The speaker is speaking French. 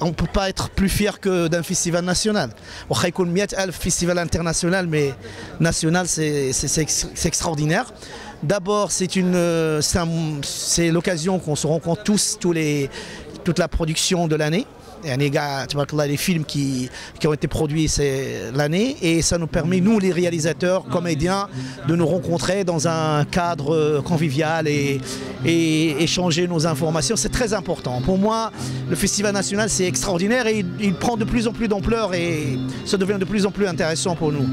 On ne peut pas être plus fier que d'un festival national. On a festival international, mais national, c'est extraordinaire. D'abord, une, c'est l'occasion qu'on se rencontre tous, tous les, toute la production de l'année les films qui, qui ont été produits l'année et ça nous permet, nous les réalisateurs, comédiens, de nous rencontrer dans un cadre convivial et, et échanger nos informations. C'est très important. Pour moi, le Festival national, c'est extraordinaire et il prend de plus en plus d'ampleur et ça devient de plus en plus intéressant pour nous.